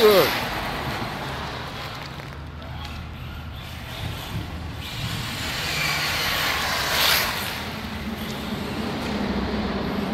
Hollywood.